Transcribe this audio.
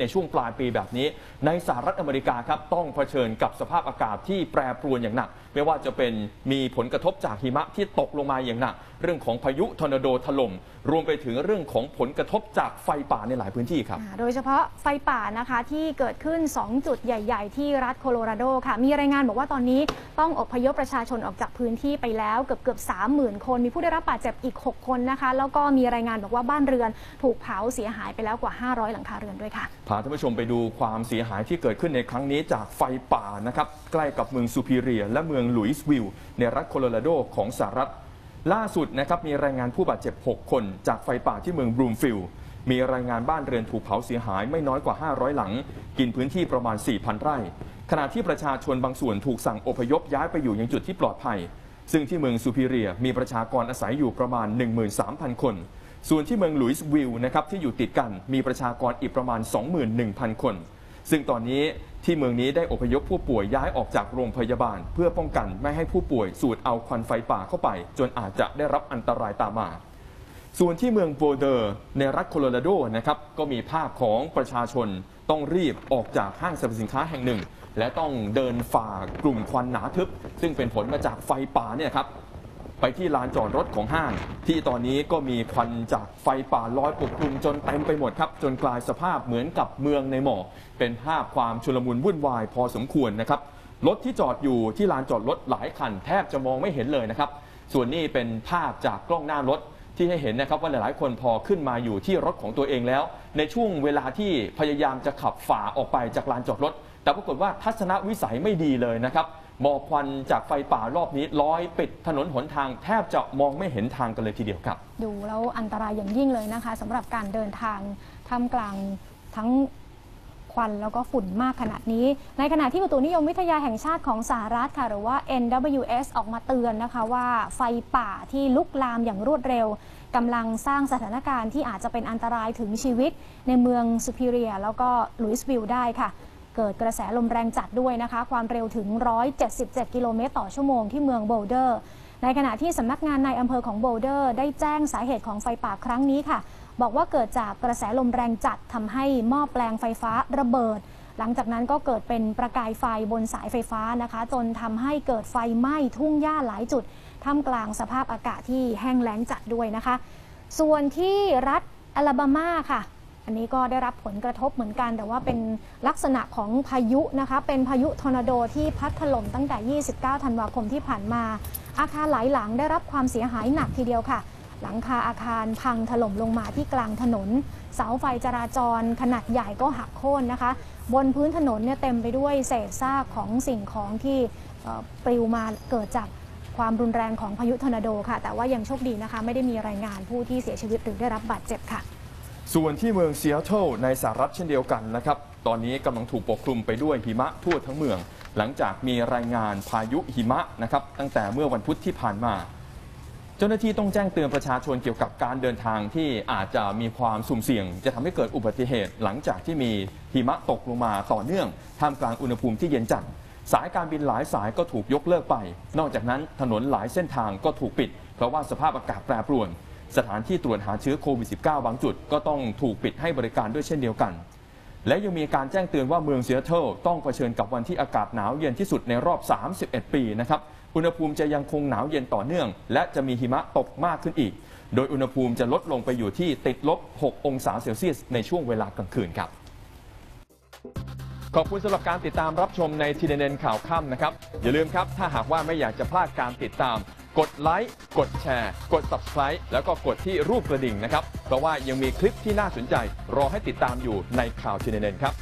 ในช่วงปลายปีแบบนี้ ในสหรัฐอเมริกาครับต้องเผชิญกับสภาพอากาศที่แปรปรวนอย่างหนัก ไม่ว่าจะเป็นมีผลกระทบจากหิมะที่ตกลงมาอย่างหนัก เรื่องของพายุทอร์นาโดถล่มรวมไปถึงเรื่องของผลกระทบจากไฟป่าในหลายพื้นที่ครับ โดยเฉพาะไฟป่านะคะที่เกิดขึ้น 2 จุดใหญ่ ๆ ที่รัฐโคโลราโดค่ะ มีรายงานบอกว่าตอนนี้ต้องอพยพประชาชนออกจากพื้นที่ไปแล้วเกือบเกือบ30,000คน มีผู้ได้รับบาดเจ็บอีก 6 คนนะคะ แล้วก็มีรายงานบอกว่าบ้านเรือนถูกเผาเสียหายไปแล้วกว่า 500 หลังคาเรือนด้วยค่ะพาท่านผู้ชมไปดูความเสียหายที่เกิดขึ้นในครั้งนี้จากไฟป่านะครับใกล้กับเมืองซูพิเรีย และเมืองลุยส์วิลล์ในรัฐโคโลราโดของสหรัฐ ล่าสุดนะครับมีรายงานผู้บาดเจ็บ 6 คนจากไฟป่าที่เมืองบรูมฟิลด์มีรายงานบ้านเรือนถูกเผาเสียหายไม่น้อยกว่า 500 หลัง กินพื้นที่ประมาณ 4,000 ไร่ ขณะที่ประชาชนบางส่วนถูกสั่งอพยพย้ายไปอยู่ยังจุดที่ปลอดภัย ซึ่งที่เมืองซูพิเรียมีประชากรอาศัยอยู่ประมาณ 13,000 คน ส่วนที่เมืองลุยส์วิลล์นะครับที่อยู่ติดกันมีประชากรอีกประมาณ 21,000 คน ซึ่งตอนนี้ที่เมืองนี้ได้อพยพผู้ป่วยย้ายออกจากโรงพยาบาล เพื่อป้องกันไม่ให้ผู้ป่วยสูดเอาควันไฟป่าเข้าไป จนอาจจะได้รับอันตรายตามมา ส่วนที่เมืองโบเดอร์ในรัฐโคโลราโดนะครับก็มีภาพของประชาชนต้องรีบออกจากห้างสรรพสินค้าแห่งหนึ่ง และต้องเดินฝ่ากลุ่มควันหนาทึบ ซึ่งเป็นผลมาจากไฟป่าเนี่ยครับ ไปที่ลานจอดรถของห้าง ที่ตอนนี้ก็มีควันจากไฟป่าลอยปกคลุมจนเต็มไปหมดครับ จนกลายสภาพเหมือนกับเมืองในหมอกเป็นภาพความชุลมุนวุ่นวายพอสมควรนะครับรถที่จอดอยู่ที่ลานจอดรถหลายคันแทบจะมองไม่เห็นเลยนะครับ ส่วนนี้เป็นภาพจากกล้องหน้ารถ ที่ให้เห็นนะครับว่าหลายๆ คนพอขึ้นมาอยู่ที่รถของตัวเองแล้ว ในช่วงเวลาที่พยายามจะขับฝ่าออกไปจากลานจอดรถ แต่ปรากฏว่าทัศนวิสัยไม่ดีเลยนะครับหมอกควันจากไฟป่ารอบนี้ลอยปิดถนนหนทางแทบจะมองไม่เห็นทางกันเลยทีเดียวครับ ดูแล้วอันตรายอย่างยิ่งเลยนะคะสำหรับการเดินทางท่ามกลางทั้ง ควันแล้วก็ฝุ่นมากขนาดนี้ ในขณะที่อุตุนิยมวิทยาแห่งชาติของสหรัฐค่ะ หรือว่า NWS ออกมาเตือนนะคะว่าไฟป่าที่ลุกลามอย่างรวดเร็วกำลังสร้างสถานการณ์ที่อาจจะเป็นอันตรายถึงชีวิต ในเมืองซูพิเรีย แล้วก็ลุยส์วิลได้ค่ะ เกิดกระแสลมแรงจัดด้วยนะคะ ความเร็วถึง 177 กิโลเมตรต่อชั่วโมงที่เมืองโบลเดอร์ ในขณะที่สำนักงานนายอำเภอของโบลเดอร์ ได้แจ้งสาเหตุของไฟป่าครั้งนี้ค่ะ บอกว่าเกิดจากกระแสลมแรงจัดทำให้หม้อแปลงไฟฟ้าระเบิด หลังจากนั้นก็เกิดเป็นประกายไฟบนสายไฟฟ้านะคะ จนทำให้เกิดไฟไหม้ทุ่งหญ้าหลายจุดท่ามกลางสภาพอากาศที่แห้งแล้งจัดด้วยนะคะ ส่วนที่รัฐอลาบามาค่ะ อันนี้ก็ได้รับผลกระทบเหมือนกัน แต่ว่าเป็นลักษณะของพายุนะคะ เป็นพายุทอร์นาโดที่พัดถล่มตั้งแต่ 29 ธันวาคมที่ผ่านมา อาคารหลายหลังได้รับความเสียหายหนักทีเดียวค่ะ หลังคาอาคารพังถล่มลงมาที่กลางถนน เสาไฟจราจรขนาดใหญ่ก็หักโค่นนะคะ บนพื้นถนนเนี่ยเต็มไปด้วยเศษซากของสิ่งของที่ปลิวมาเกิดจากความรุนแรงของพายุทอร์นาโดค่ะ แต่ว่ายังโชคดีนะคะ ไม่ได้มีรายงานผู้ที่เสียชีวิตหรือได้รับบาดเจ็บค่ะ ส่วนที่เมืองเซีแอตเทิลในสหรัฐเช่นเดียวกันนะครับ ตอนนี้กำลังถูกปกคลุมไปด้วยหิมะทั่วทั้งเมือง หลังจากมีรายงานพายุหิมะนะครับตั้งแต่เมื่อวันพุธที่ผ่านมา เจ้าหน้าที่ต้องแจ้งเตือนประชาชนเกี่ยวกับการเดินทางที่อาจจะมีความสุ่มเสี่ยง จะทำให้เกิดอุบัติเหตุ หลังจากที่มีหิมะตกลงมาต่อเนื่องท่ามกลางอุณหภูมิที่เย็นจัดสายการบินหลายสายก็ถูกยกเลิกไป นอกจากนั้นถนนหลายเส้นทางก็ถูกปิด เพราะว่าสภาพอากาศแปรปรวน สถานที่ตรวจหาเชื้อโควิด -19 บางจุด ก็ต้องถูกปิดให้บริการด้วยเช่นเดียวกัน และยังมีการแจ้งเตือนว่าเมืองเซีแอตเทิลต้องเผชิญกับวันที่อากาศหนาวเย็นที่สุดในรอบ 31 ปีนะครับ อุณหภูมิจะยังคงหนาวเย็นต่อเนื่อง และจะมีหิมะตกมากขึ้นอีก โดยอุณหภูมิจะลดลงไปอยู่ที่ติดลบ 6 องศาเซลเซียส ในช่วงเวลากลางคืนครับ ขอบคุณสำหรับการติดตามรับชมในทีเดนข่าวค่ำนะครับ อย่าลืมครับ ถ้าหากว่าไม่อยากจะพลาดการติดตาม กดไลค์กดแชร์ กด subscribe แล้วก็กดที่รูปกระดิ่งนะครับ เพราะว่ายังมีคลิปที่น่าสนใจ รอให้ติดตามอยู่ในข่าวทีเดนครับ